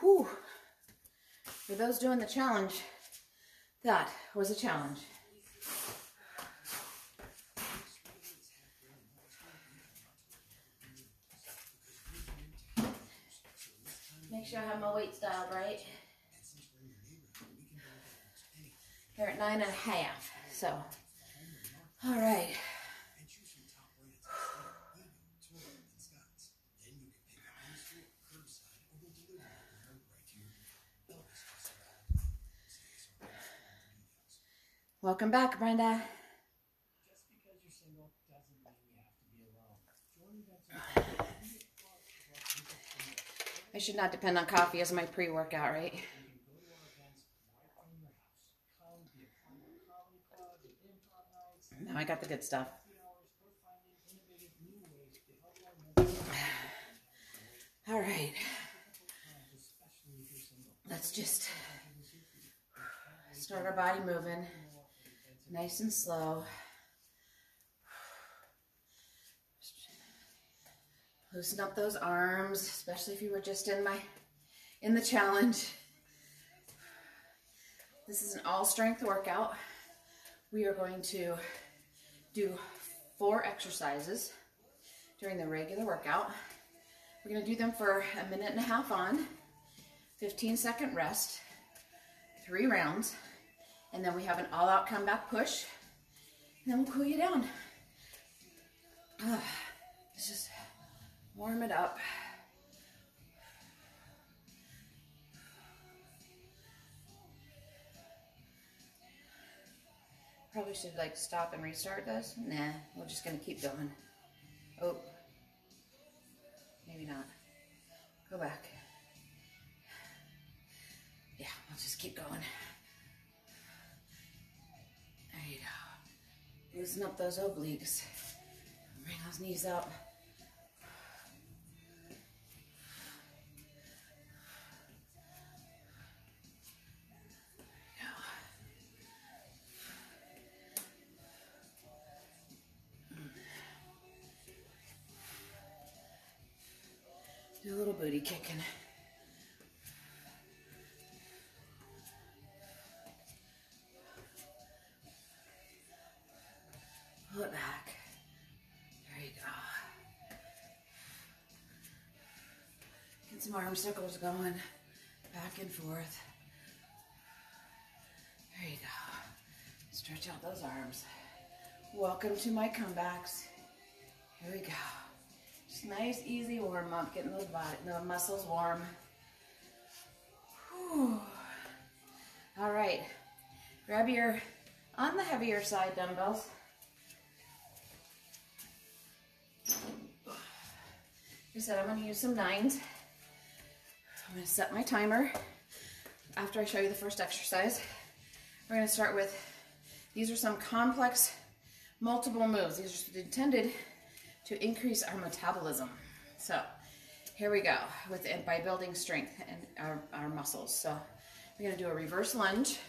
Whew. For those doing the challenge, that was a challenge. Make sure I have my weights dialed right. They're at nine and a half, so. All right. Welcome back, Brenda. I should not depend on coffee as my pre-workout, right? Now I got the good stuff. All right. Let's just start our body moving nice and slow. Loosen up those arms, especially if you were just in my in the challenge. This is an all strength workout. We are going to do four exercises during the regular workout. We're going to do them for a minute and a half on, 15 second rest, three rounds, and then we have an all out comeback push, and then we'll cool you down. Uh, let's just warm it up. Probably should like stop and restart this. Nah, we're just gonna keep going. Oh, maybe not. Go back. Yeah, I'll just keep going. Loosen up those obliques. Bring those knees up. Arm circles going. Back and forth. There you go. Stretch out those arms. Welcome to my comebacks. Here we go. Just nice, easy warm up, getting those body, the muscles warm. Whew. All right, grab your, on the heavier side dumbbells. Like I said, I'm gonna use some nines. I'm gonna set my timer after I show you the first exercise. We're gonna start with, these are some complex multiple moves. These are intended to increase our metabolism. So here we go with by building strength and our, our muscles. So we're gonna do a reverse lunge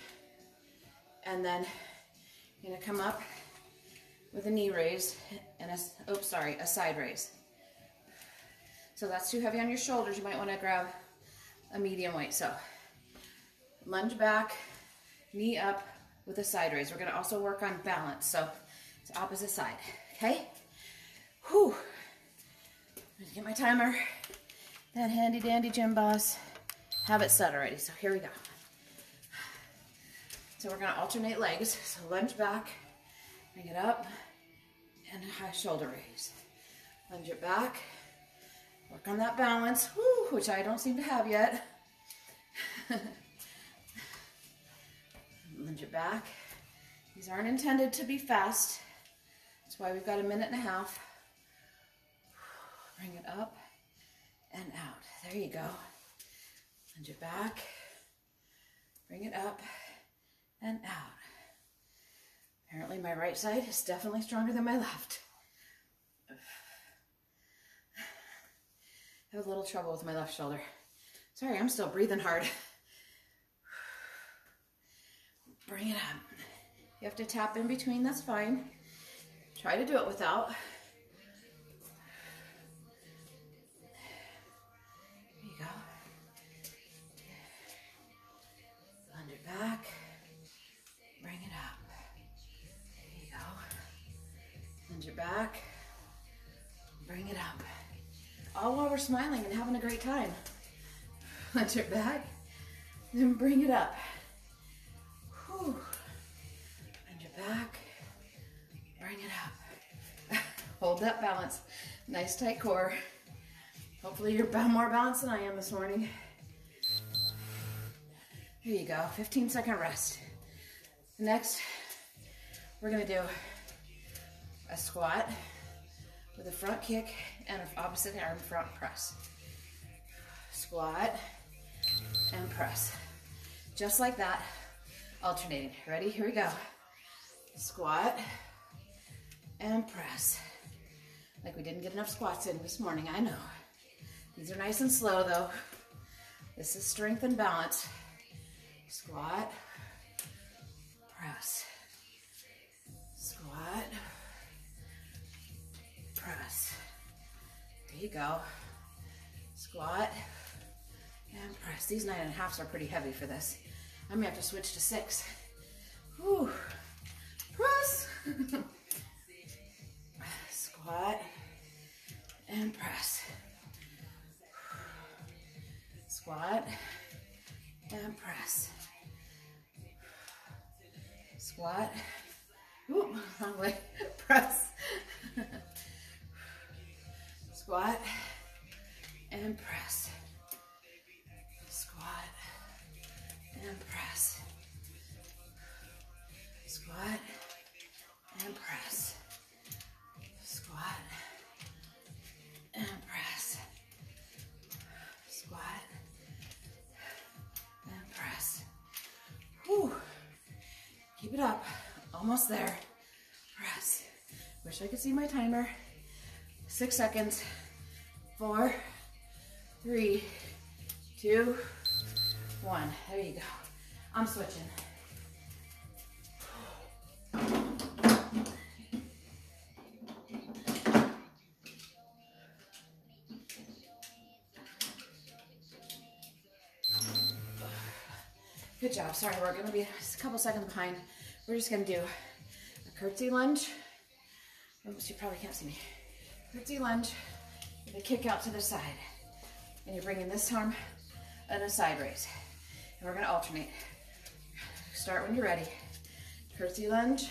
and then you're gonna come up with a knee raise and a, oh sorry, a side raise. So that's too heavy on your shoulders. You might wanna grab a medium weight. So lunge back, knee up with a side raise. We're gonna also work on balance. So it's opposite side, okay? Whew. Get my timer. That handy dandy Gymboss. Have it set already. So here we go. So we're gonna alternate legs. So lunge back, bring it up, and high shoulder raise. Lunge it back. Work on that balance, whew, which I don't seem to have yet. Lunge it back. These aren't intended to be fast. That's why we've got a minute and a half. Bring it up and out. There you go. Lunge it back. Bring it up and out. Apparently my right side is definitely stronger than my left. I have a little trouble with my left shoulder. Sorry, I'm still breathing hard. Bring it up. You have to tap in between, that's fine. Try to do it without. There you go. Under back. Bring it up. There you go. Under back we're smiling and having a great time. Let your back, then bring it up. Whew. And your back, bring it up. Hold that balance. Nice tight core. Hopefully you're more balanced than I am this morning. Here you go, 15 second rest. Next, we're gonna do a squat with a front kick and opposite arm front press. Squat and press. Just like that, alternating. Ready? Here we go. Squat and press. Like we didn't get enough squats in this morning, I know. These are nice and slow though. This is strength and balance. Squat, press, squat, press. There you go. Squat and press. These nine and a halfs are pretty heavy for this. I may have to switch to six. Whew. Press. Squat and press. Squat and press. Squat. Ooh, wrong way. Press. Squat and press. Squat and press. Squat and press. Squat and press. Squat and press. Whew. Keep it up. Almost there. Press. Wish I could see my timer. Six seconds. Four, three, two, one. There you go. I'm switching. Good job. Sorry, we're gonna be a couple seconds behind. We're just gonna do a curtsy lunge. Oops, you probably can't see me. Curtsy lunge with a kick out to the side. And you're bringing this arm and a side raise. And we're gonna alternate. Start when you're ready. Curtsy lunge,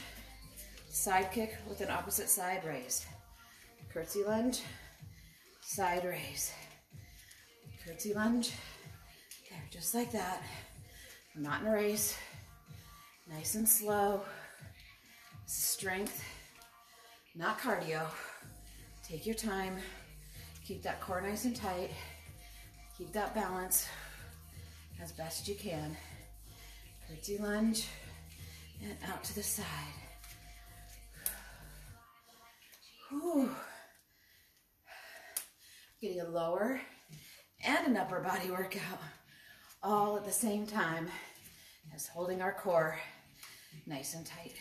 side kick with an opposite side raise. Curtsy lunge, side raise. Curtsy lunge, there, just like that. I'm Not in a race. Nice and slow. Strength, not cardio. Take your time. Keep that core nice and tight. Keep that balance as best as you can. Curtsy lunge and out to the side. Whew. Getting a lower and an upper body workout all at the same time as holding our core nice and tight.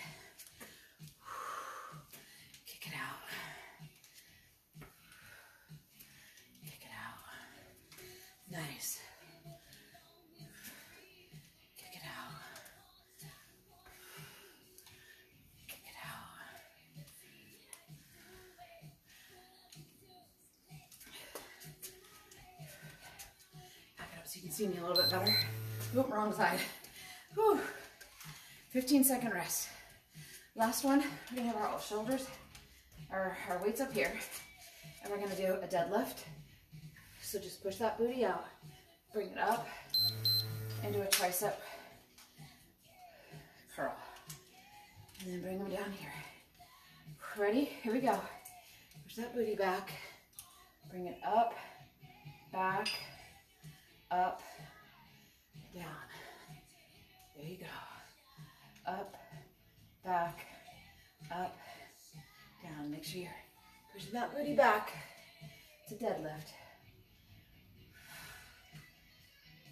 A little bit better. Oop, wrong side. Whew. 15 second rest. Last one, we're gonna have our shoulders, our, our weights up here, and we're gonna do a deadlift. So just push that booty out, bring it up, and do a tricep curl. And then bring them down here. Ready? Here we go. Push that booty back, bring it up, back, up, down. There you go. Up, back, up, down. Make sure you're pushing that booty back to deadlift.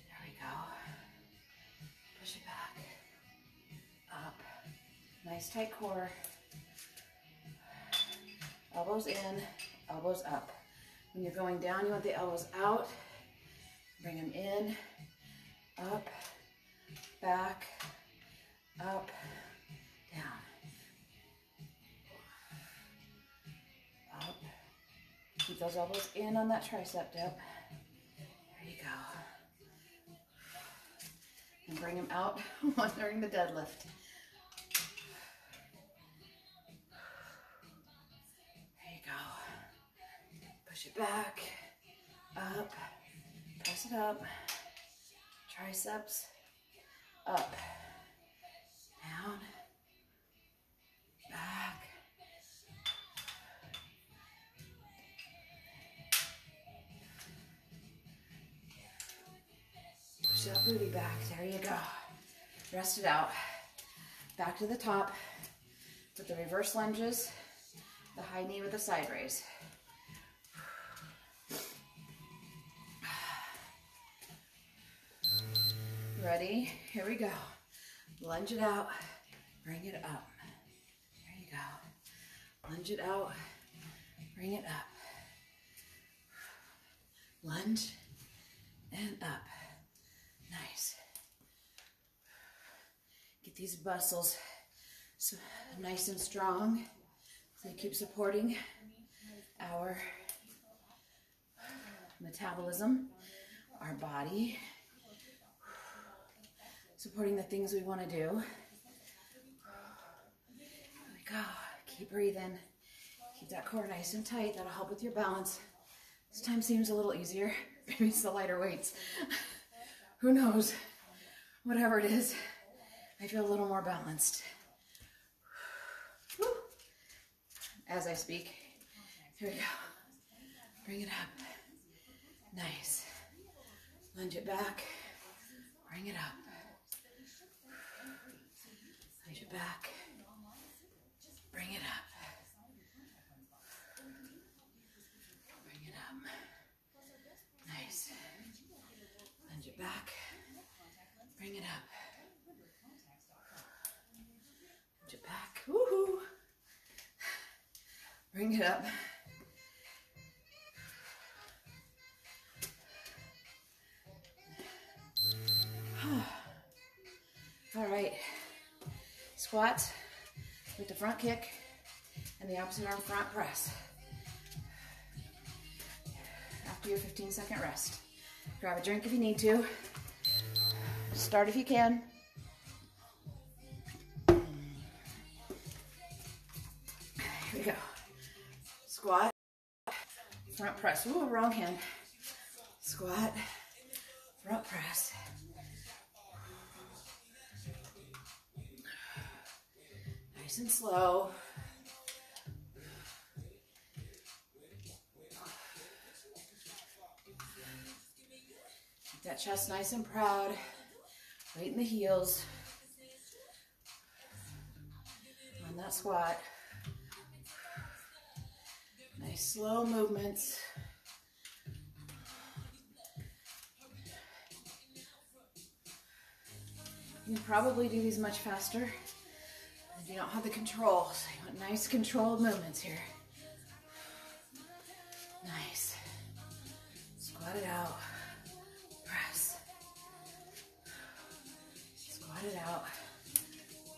There we go. Push it back, up. Nice tight core. Elbows in, elbows up. When you're going down, you want the elbows out. Bring them in, up, back, up, down. Up. Keep those elbows in on that tricep dip. There you go. And bring them out during the deadlift. There you go. Push it back, up, press it up, triceps, up, down, back. Push that booty back. There you go. Rest it out. Back to the top with the reverse lunges, the high knee with the side raise. Ready? Here we go. Lunge it out, bring it up. There you go. Lunge it out, bring it up. Lunge and up. Nice. Get these muscles so nice and strong. So they keep supporting our metabolism, our body, supporting the things we want to do. Oh we go. Keep breathing. Keep that core nice and tight. That'll help with your balance. This time seems a little easier. Maybe it's the lighter weights. Who knows? Whatever it is, I feel a little more balanced. As I speak. Here we go. Bring it up. Nice. Lunge it back. Bring it up. Lunge it back. Bring it up. Bring it up. Nice. Lunge it back. Bring it up. Lunge it back. Woohoo! Bring it up. All right. Squats with the front kick and the opposite arm front press. After your 15 second rest. Grab a drink if you need to. Start if you can. Here we go. Squat, front press. Ooh, wrong hand. Squat, front press. Nice and slow. Keep that chest nice and proud. Weight in the heels. On that squat. Nice slow movements. You can probably do these much faster you don't have the control. So you want nice controlled movements here. Nice. Squat it out. Press. Squat it out.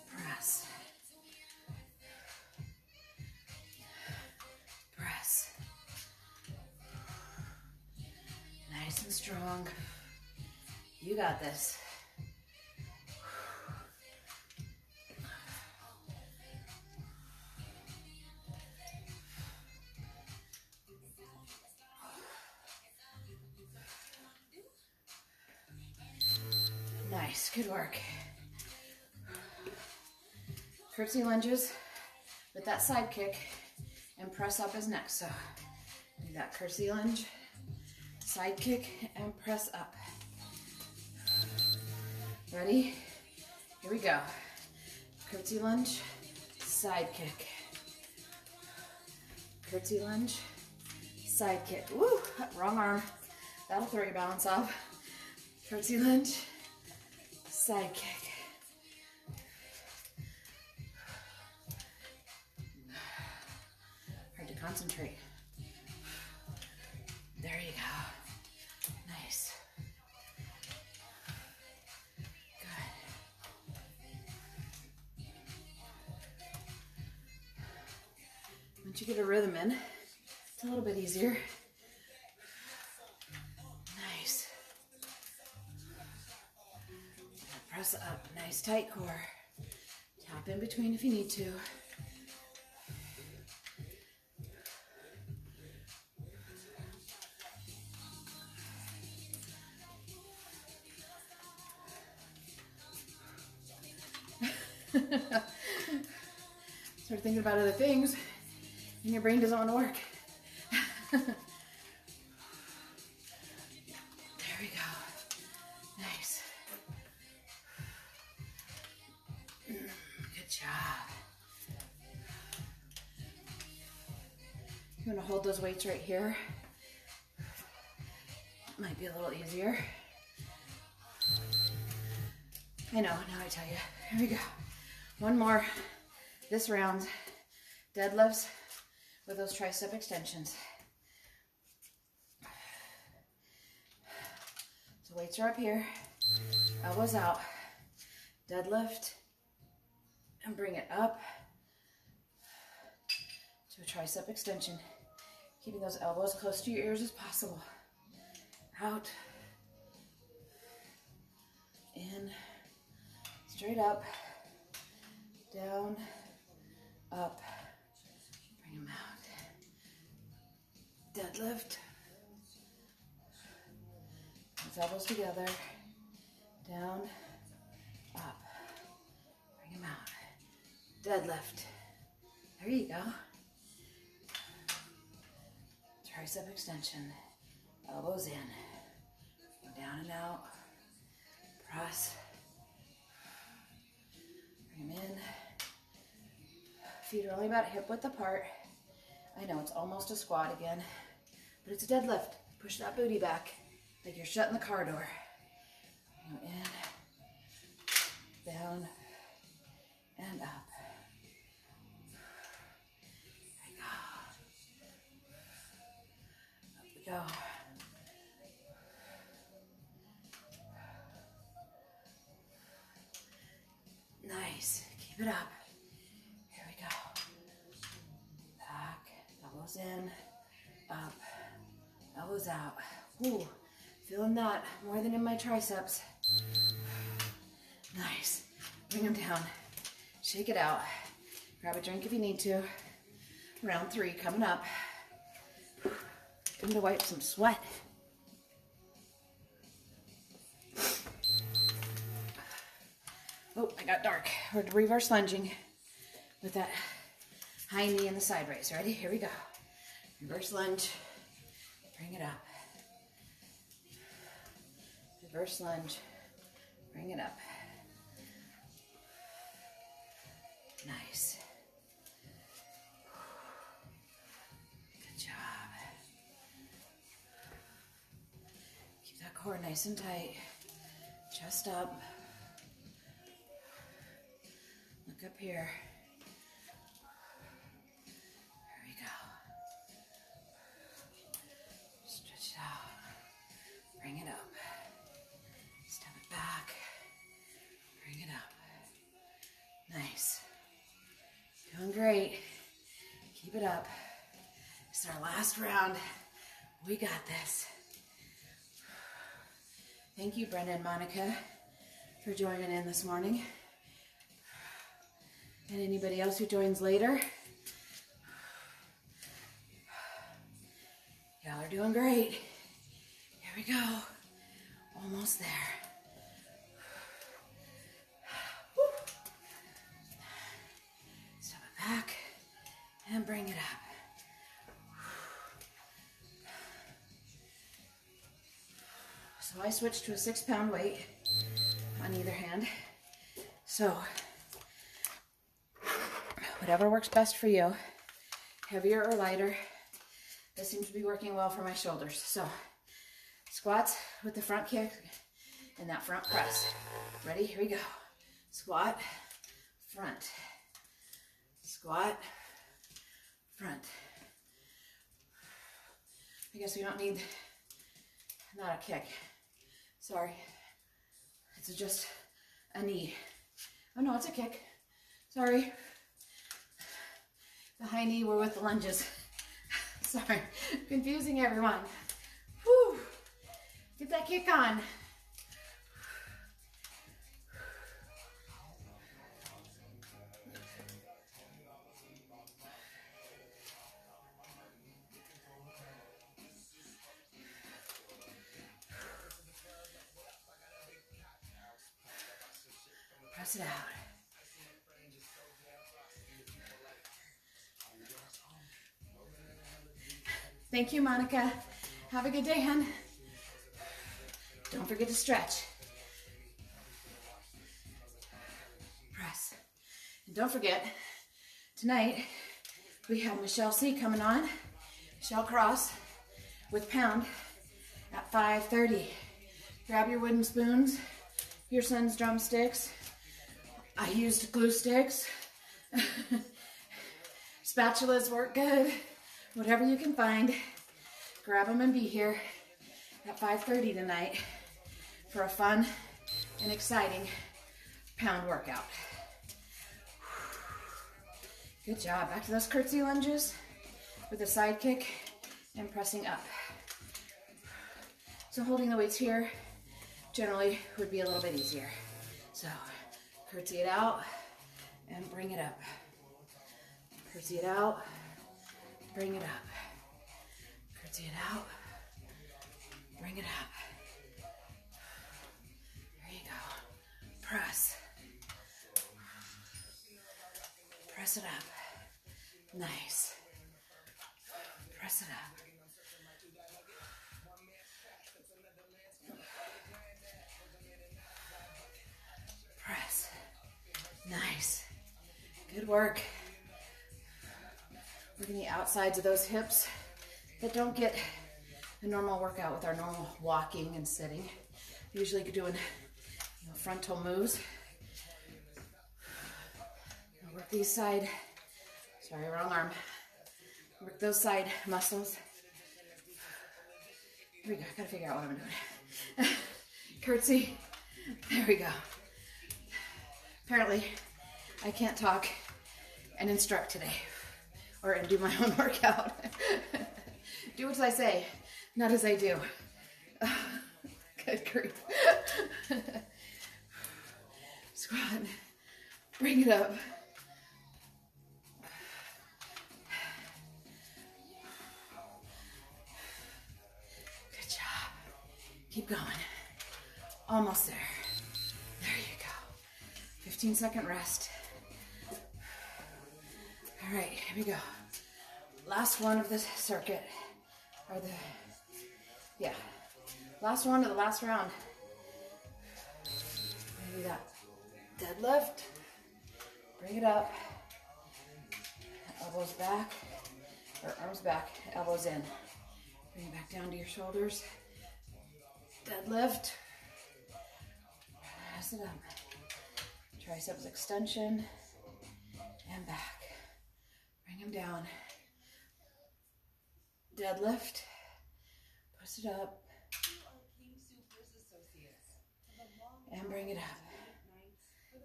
Press. Press. Nice and strong. You got this. Good work. Curtsy lunges with that side kick and press up is next. So do that curtsy lunge, side kick, and press up. Ready? Here we go. Curtsy lunge, side kick. Curtsy lunge, side kick. Woo, wrong arm. That'll throw your balance off. Curtsy lunge, side kick. Hard to concentrate. To. Start thinking about other things and your brain doesn't want to work. To hold those weights right here. Might be a little easier. I know, now I tell you. Here we go. One more. This round, deadlifts with those tricep extensions. So weights are up here, elbows out, deadlift, and bring it up to a tricep extension. Keeping those elbows close to your ears as possible. Out, in, straight up, down, up, bring them out. Deadlift. Those elbows together, down, up, bring them out. Deadlift. There you go. Tricep extension, elbows in, down and out, press, bring them in. Feet are only about hip width apart. I know it's almost a squat again, but it's a deadlift. Push that booty back like you're shutting the car door. In, down, and up. Go. Nice. Keep it up. Here we go. Back, elbows in, up, elbows out. Ooh, feeling that more than in my triceps. Nice. Bring them down. Shake it out. Grab a drink if you need to. Round three coming up. Time to wipe some sweat. Oh, I got dark. We're reverse lunging with that high knee and the side raise. Ready? Here we go. Reverse lunge. Bring it up. Reverse lunge. Bring it up. Nice. Core nice and tight. Chest up. Look up here. There we go. Stretch it out. Bring it up. Step it back. Bring it up. Nice. Doing great. Keep it up. It's our last round. We got this. Thank you, Brenda and Monica, for joining in this morning. And anybody else who joins later. Y'all are doing great. Here we go. Almost there. Step it back and bring it up. I switched to a six pound weight on either hand. So whatever works best for you, heavier or lighter. This seems to be working well for my shoulders. So squats with the front kick and that front press. Ready? Here we go. Squat, front, squat, front. I guess we don't need, not a kick. Sorry. It's just a knee. Oh no, it's a kick. Sorry. The high knee, we're with the lunges. Sorry, confusing everyone. Whew. Get that kick on. Thank you, Monica. Have a good day, hun. Don't forget to stretch. Press. And don't forget, tonight we have Michelle C coming on, Michelle Cross with Pound at 5.30. Grab your wooden spoons, your son's drumsticks. I used glue sticks. Spatulas work good. Whatever you can find, grab them and be here at 5.30 tonight for a fun and exciting pound workout. Good job. Back to those curtsy lunges with a side kick and pressing up. So holding the weights here generally would be a little bit easier. So curtsy it out and bring it up. Curtsy it out, bring it up. Curtsy it out, bring it up. There you go. Press. Press it up. Nice. Press it up. Press. Nice. Good work. The outsides of those hips that don't get a normal workout with our normal walking and sitting. Usually doing you know, frontal moves. Work these side, sorry, wrong arm. Work those side muscles. Here we go, I gotta figure out what I'm doing. Curtsy, there we go. Apparently, I can't talk and instruct today or and do my own workout. do as I say, not as I do. Good grief. Squat. Bring it up. Good job. Keep going. Almost there. There you go. 15 second rest. All right, here we go. Last one of this circuit. Or the, yeah. Last one of the last round. Maybe that deadlift. Bring it up. Elbows back, or arms back, elbows in. Bring it back down to your shoulders. Deadlift. Press it up. Triceps extension and back. Them down. Deadlift. Push it up. And bring it up.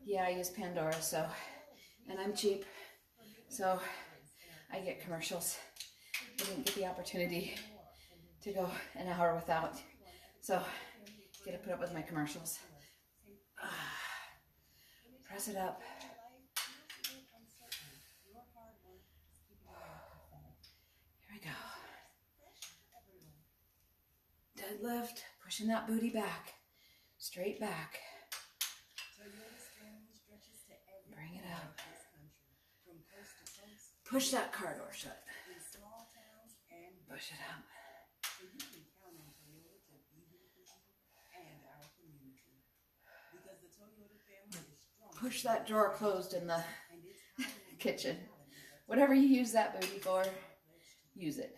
Yeah, I use Pandora, so, and I'm cheap, so I get commercials. I didn't get the opportunity to go an hour without, so get to put up with my commercials. Ah, press it up. Here go. Pushing that booty back, straight back. Bring it up. Push that car door shut. Push it up. Push that drawer closed in the kitchen. Whatever you use that booty for, use it.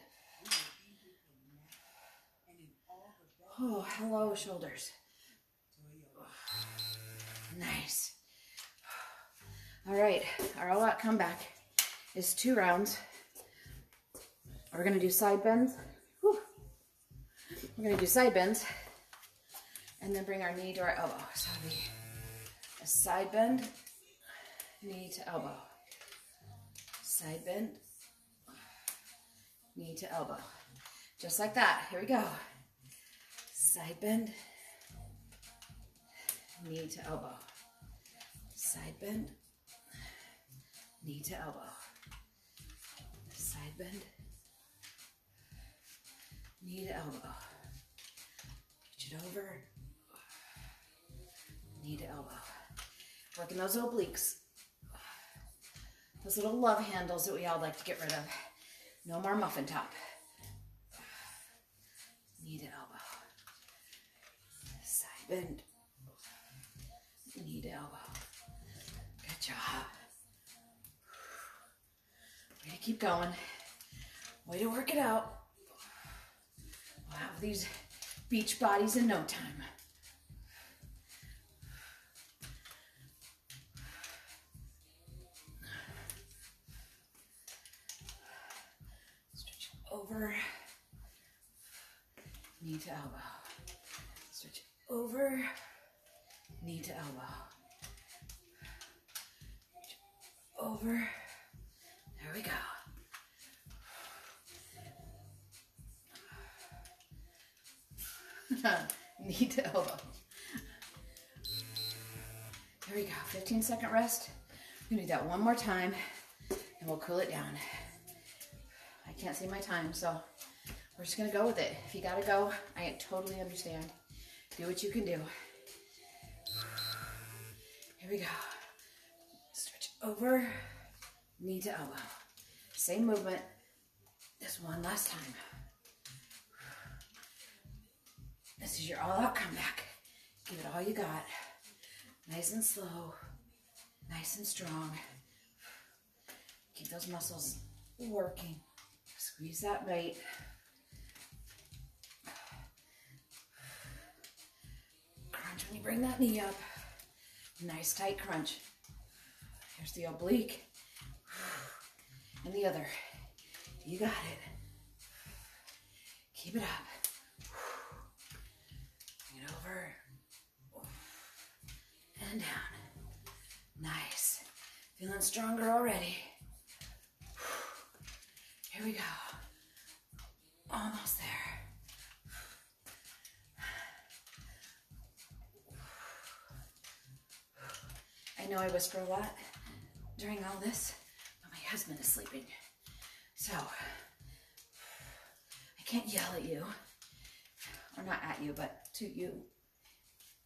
Oh, hello, shoulders. Oh, nice. All right, our all out comeback is two rounds. We're gonna do side bends. Whew. We're gonna do side bends and then bring our knee to our elbow. So a side bend, knee to elbow. Side bend, knee to elbow. Just like that. Here we go. Side bend, knee to elbow. Side bend, knee to elbow. Side bend, knee to elbow. Reach it over, knee to elbow. Working those obliques. Those little love handles that we all like to get rid of. No more muffin top. Knee to elbow. Side bend. Knee to elbow. Good job. Way to keep going. Way to work it out. We'll have these beach bodies in no time. Stretch over, knee to elbow. Over, knee to elbow. Over. There we go. knee to elbow. There we go. 15 second rest. We're gonna do that one more time and we'll cool it down. I can't see my time, so we're just gonna go with it. If you gotta go, I totally understand. Do what you can do. Here we go. Stretch over, knee to elbow. Same movement, this one last time. This is your all out comeback. Give it all you got. Nice and slow, nice and strong. Keep those muscles working. Squeeze that weight. Crunch when you bring that knee up. Nice tight crunch. Here's the oblique. And the other. You got it. Keep it up. Bring it over. And down. Nice. Feeling stronger already. Here we go. Almost there. I know I whisper a lot during all this, but my husband is sleeping. So, I can't yell at you, or not at you, but to you.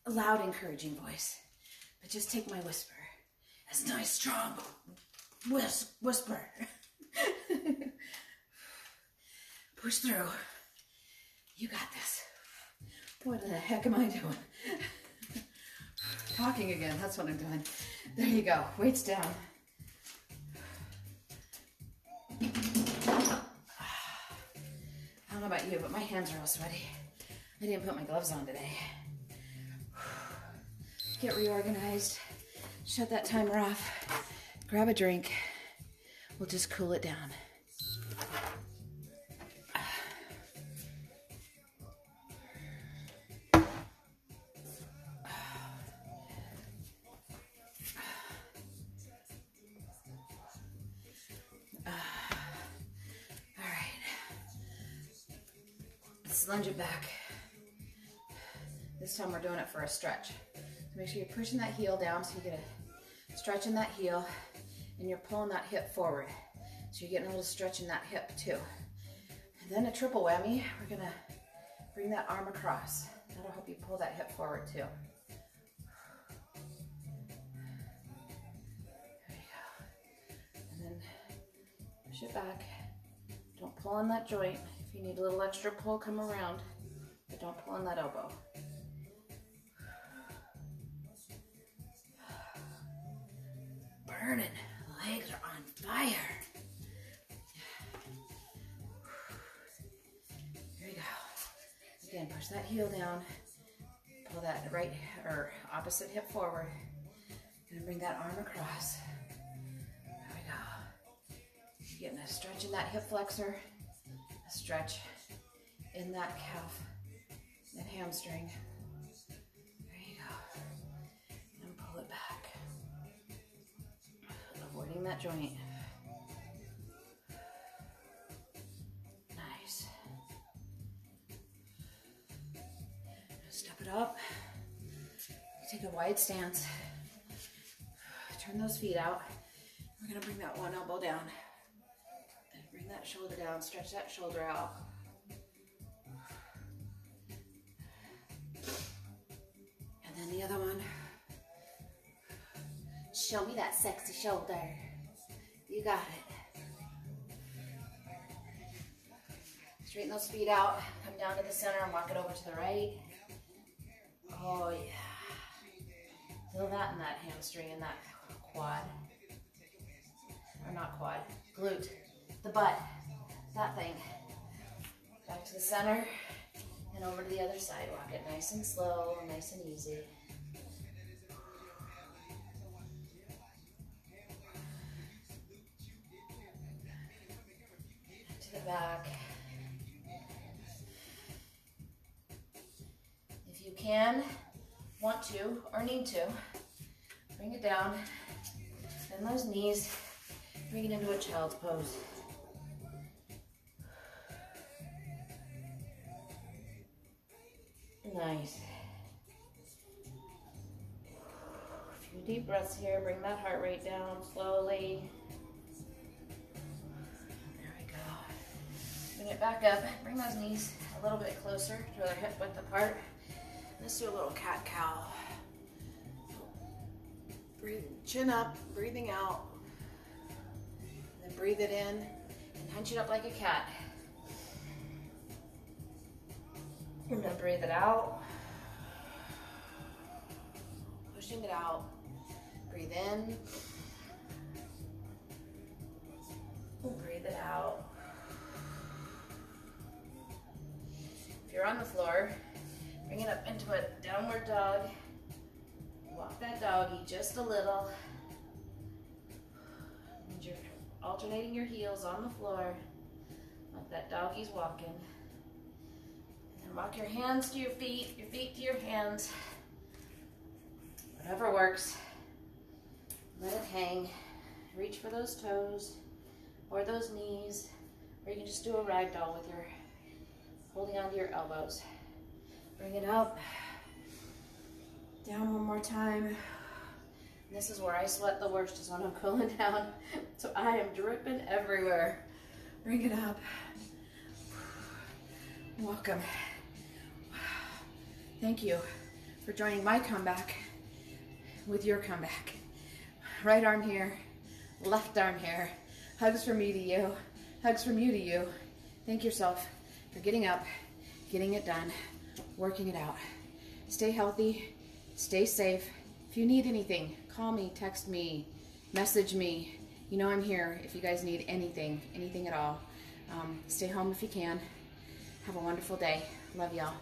A loud, encouraging voice. But just take my whisper as nice, strong whis- whisper. Push through. You got this. What the heck am I doing? Talking again, that's what I'm doing. There you go. Weights down. I don't know about you, but my hands are all sweaty. I didn't put my gloves on today. Get reorganized. Shut that timer off. Grab a drink. We'll just cool it down. For a stretch. So make sure you're pushing that heel down so you get a stretch in that heel and you're pulling that hip forward. So you're getting a little stretch in that hip too. And then a triple whammy, we're gonna bring that arm across. That'll help you pull that hip forward too. There you go. And then push it back. Don't pull on that joint. If you need a little extra pull, come around. But don't pull on that elbow. Burning. Legs are on fire. Here we go. Again, push that heel down. Pull that right or opposite hip forward. Gonna bring that arm across. There we go. Getting a stretch in that hip flexor, a stretch in that calf, that hamstring. Bring that joint. Nice. Step it up. Take a wide stance. Turn those feet out. We're gonna bring that one elbow down. Bring that shoulder down, stretch that shoulder out. And then the other one. Show me that sexy shoulder. You got it. Straighten those feet out. Come down to the center and walk it over to the right. Oh yeah. Feel that in that hamstring and that quad. Or not quad. Glute. The butt. That thing. Back to the center and over to the other side. Walk it nice and slow, nice and easy. Back. If you can, want to, or need to, bring it down. Bend those knees. Bring it into a child's pose. Nice. A few deep breaths here. Bring that heart rate down slowly. Bring it back up. Bring those knees a little bit closer to their hip width apart. Let's do a little cat cow. Breathe, chin up, breathing out. Then breathe it in and hunch it up like a cat. And then breathe it out. Pushing it out. Breathe in. Breathe it out. You're on the floor, bring it up into a downward dog. Walk that doggy just a little. And you're alternating your heels on the floor like that doggy's walking. And then walk your hands to your feet, your feet to your hands. Whatever works. Let it hang. Reach for those toes or those knees. Or you can just do a rag doll with your holding onto your elbows. Bring it up. Down one more time. This is where I sweat the worst is when I'm cooling down. So I am dripping everywhere. Bring it up. Welcome. Thank you for joining my comeback with your comeback. Right arm here, left arm here. Hugs from me to you. Hugs from you to you. Thank yourself getting up, getting it done, working it out. Stay healthy, stay safe. If you need anything, call me, text me, message me. You know I'm here if you guys need anything, anything at all. Um, stay home if you can. Have a wonderful day. Love y'all.